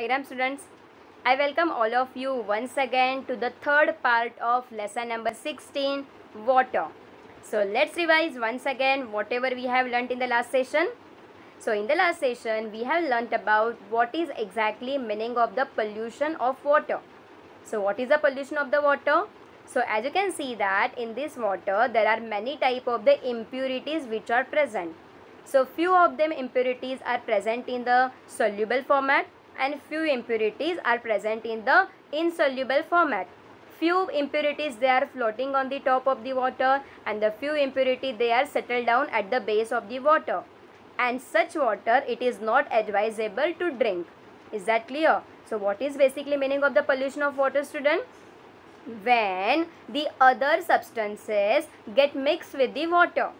Diagram students, I welcome all of you once again to the third part of lesson number 16 water. So let's revise once again whatever we have learnt in the last session. So in the last session we have learnt about what is exactly meaning of the pollution of water. So what is the pollution of the water? So as you can see that in this water there are many type of the impurities which are present. So few of them impurities are present in the soluble format and few impurities are present in the insoluble format. Few impurities they are floating on the top of the water and the few impurity they are settled down at the base of the water. And such water it is not advisable to drink. Is that clear? So what is basically meaning of the pollution of water student? When the other substances get mixed with the water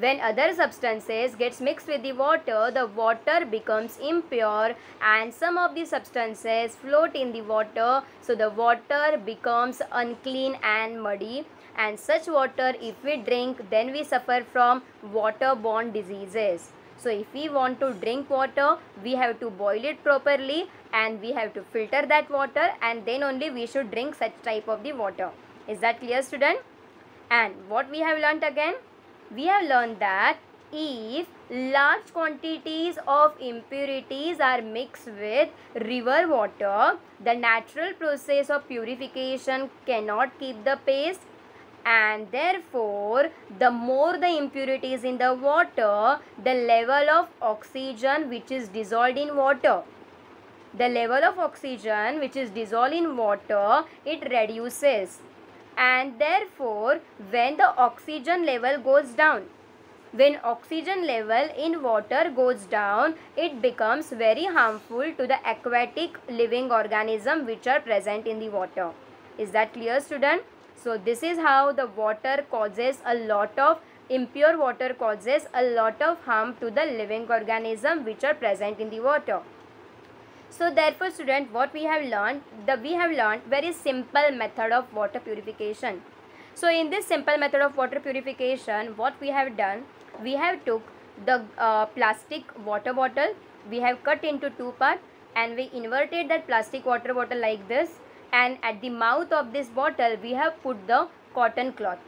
when other substances gets mixed with the water the water becomes impure and some of the substances float in the water. So the water becomes unclean and muddy. And such water if we drink then we suffer from waterborne diseases. So if we want to drink water we have to boil it properly and we have to filter that water and then only we should drink such type of the water. Is that clear student? And what we have learnt again we have learned that if large quantities of impurities are mixed with river water, the natural process of purification cannot keep the pace and therefore the more the impurities in the water, the level of oxygen which is dissolved in water. The level of oxygen which is dissolved in water it reduces and therefore when the oxygen level goes down. When oxygen level in water goes down it becomes very harmful to the aquatic living organism which are present in the water. Is that clear student? So this is how the water causes a lot of impure water causes a lot of harm to the living organism which are present in the water so therefore student what we have learned the we have learned very simple method of water purification. So in this simple method of water purification what we have done we have took the uh, plastic water bottle we have cut into two part and we inverted that plastic water bottle like this and at the mouth of this bottle we have put the cotton cloth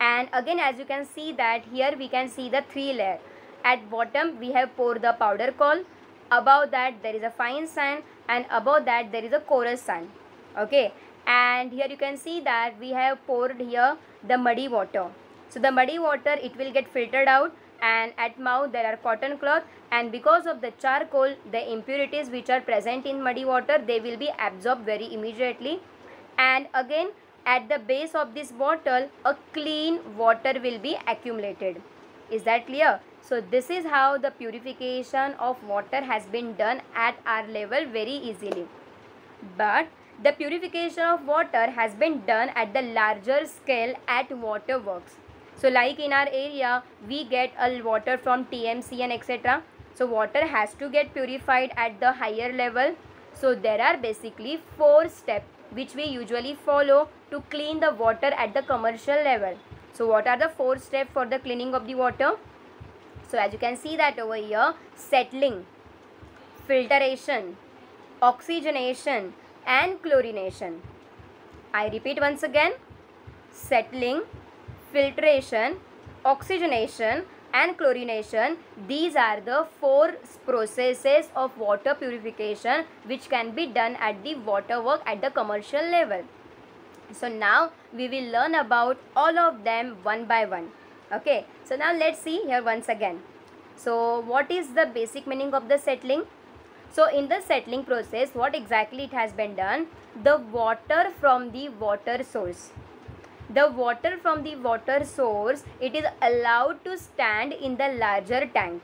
and again as you can see that here we can see the three layer at bottom we have poured the powder coal above that there is a fine sand and above that there is a coarse sand okay? And here you can see that we have poured here the muddy water. So the muddy water it will get filtered out and at mouth there are cotton cloth and because of the charcoal the impurities which are present in muddy water they will be absorbed very immediately. And again at the base of this bottle a clean water will be accumulated. Is that clear so this is how the purification of water has been done at our level very easily. But the purification of water has been done at the larger scale at water works. So like in our area, we get a water from TMC and etc. So water has to get purified at the higher level. So there are basically four steps which we usually follow to clean the water at the commercial level. So what are the four steps for the cleaning of the water? So as you can see that over here, settling, filtration, oxygenation and chlorination. I repeat once again, settling, filtration, oxygenation and chlorination. These are the four processes of water purification which can be done at the water work at the commercial level. So now we will learn about all of them one by one okay so now let's see here once again. So what is the basic meaning of the settling? So in the settling process what exactly it has been done? The water from the water source. The water from the water source it is allowed to stand in the larger tank.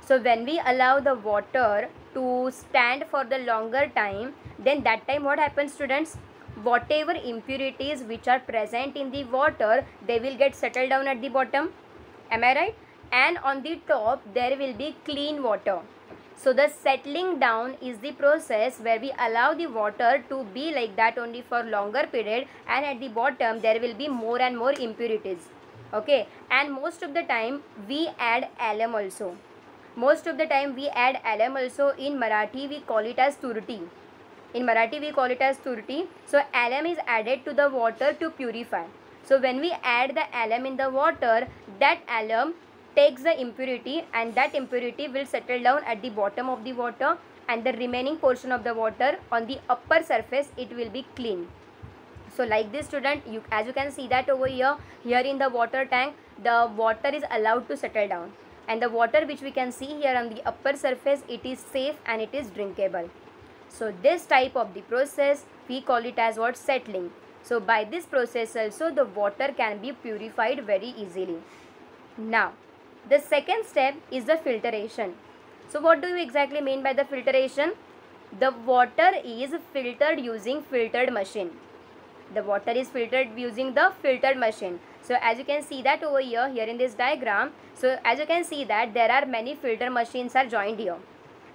So when we allow the water to stand for the longer time then that time what happens students whatever impurities which are present in the water they will get settled down at the bottom. Am i right? And on the top there will be clean water. So the settling down is the process where we allow the water to be like that only for longer period and at the bottom there will be more and more impurities. Okay? And most of the time we add alum also. Most of the time we add alum also in Marathi we call it as turti in Marathi we call it as turti. So alum is added to the water to purify. So when we add the alum in the water that alum takes the impurity and that impurity will settle down at the bottom of the water and the remaining portion of the water on the upper surface it will be clean. So like this student you as you can see that over here here in the water tank the water is allowed to settle down. And the water which we can see here on the upper surface it is safe and it is drinkable so this type of the process we call it as what? Settling. So by this process also the water can be purified very easily. Now the second step is the filtration. So what do you exactly mean by the filtration? The water is filtered using filtered machine. The water is filtered using the filtered machine. So as you can see that over here here in this diagram so as you can see that there are many filter machines are joined here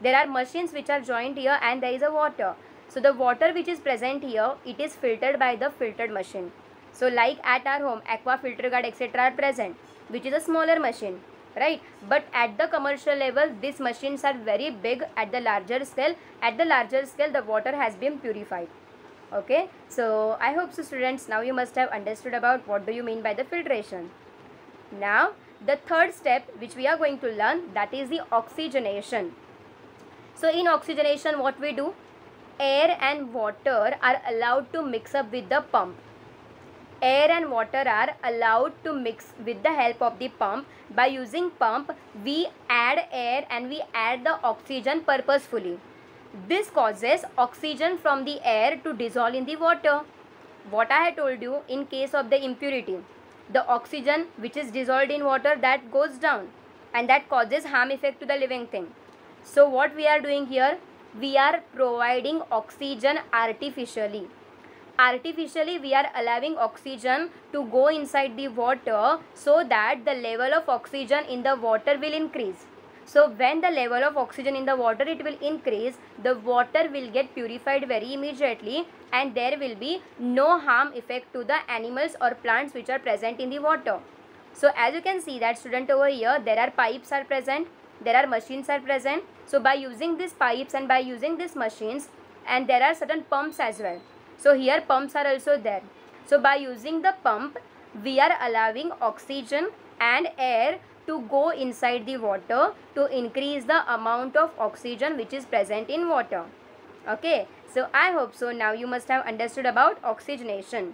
there are machines which are joined here and there is a water. So the water which is present here it is filtered by the filtered machine. So like at our home aqua filter guard etc are present which is a smaller machine right? But at the commercial level these machines are very big at the larger scale. At the larger scale the water has been purified okay? So i hope so students now you must have understood about what do you mean by the filtration. Now the third step which we are going to learn that is the oxygenation so in oxygenation what we do air and water are allowed to mix up with the pump air and water are allowed to mix with the help of the pump by using pump we add air and we add the oxygen purposefully this causes oxygen from the air to dissolve in the water. What I had told you in case of the impurity, the oxygen which is dissolved in water that goes down and that causes harm effect to the living thing. So what we are doing here, we are providing oxygen artificially. Artificially we are allowing oxygen to go inside the water so that the level of oxygen in the water will increase so when the level of oxygen in the water it will increase, the water will get purified very immediately and there will be no harm effect to the animals or plants which are present in the water. So as you can see that student over here, there are pipes are present, there are machines are present. So by using these pipes and by using these machines and there are certain pumps as well. So here pumps are also there. So by using the pump, we are allowing oxygen and air to go inside the water to increase the amount of oxygen which is present in water. Okay, so I hope so now you must have understood about oxygenation.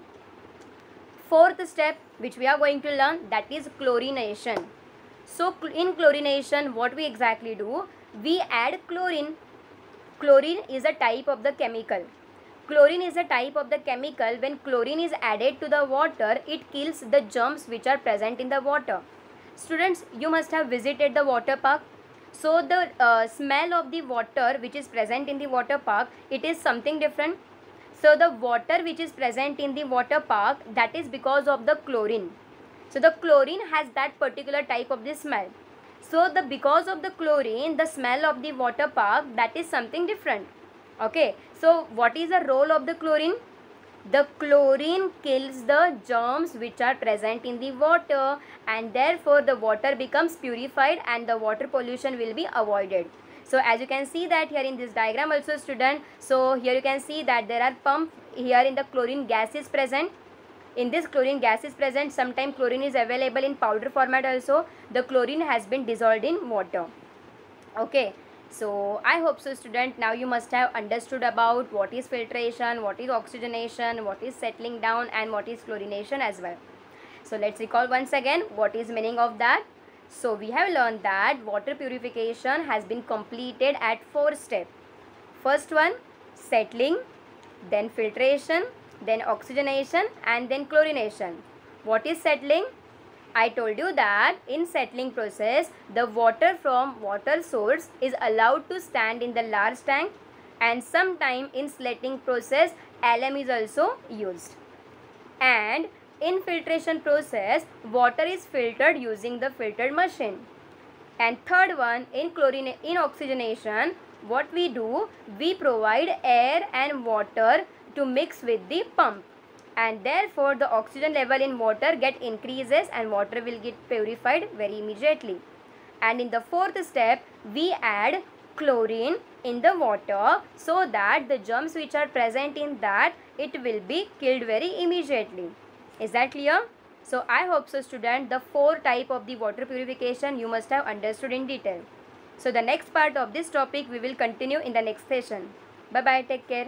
Fourth step which we are going to learn that is chlorination. So in chlorination what we exactly do? We add chlorine. Chlorine is a type of the chemical. Chlorine is a type of the chemical. When chlorine is added to the water, it kills the germs which are present in the water students you must have visited the water park so the uh, smell of the water which is present in the water park it is something different so the water which is present in the water park that is because of the chlorine so the chlorine has that particular type of the smell so the because of the chlorine the smell of the water park that is something different okay so what is the role of the chlorine the chlorine kills the germs which are present in the water and therefore the water becomes purified and the water pollution will be avoided. So as you can see that here in this diagram also student, so here you can see that there are pump here in the chlorine gas is present. In this chlorine gas is present, sometimes chlorine is available in powder format also. The chlorine has been dissolved in water. Okay. So i hope so student. Now you must have understood about what is filtration what is oxygenation what is settling down and what is chlorination as well. So let's recall once again what is meaning of that. So we have learned that water purification has been completed at four steps. First one settling then filtration then oxygenation and then chlorination what is settling I told you that in settling process, the water from water source is allowed to stand in the large tank and sometime in settling process, alum is also used. And in filtration process, water is filtered using the filtered machine. And third one, in chlorine, in oxygenation, what we do, we provide air and water to mix with the pump and therefore the oxygen level in water get increases and water will get purified very immediately and in the fourth step we add chlorine in the water so that the germs which are present in that it will be killed very immediately. Is that clear? So I hope so student the four type of the water purification you must have understood in detail. So the next part of this topic we will continue in the next session. Bye bye take care.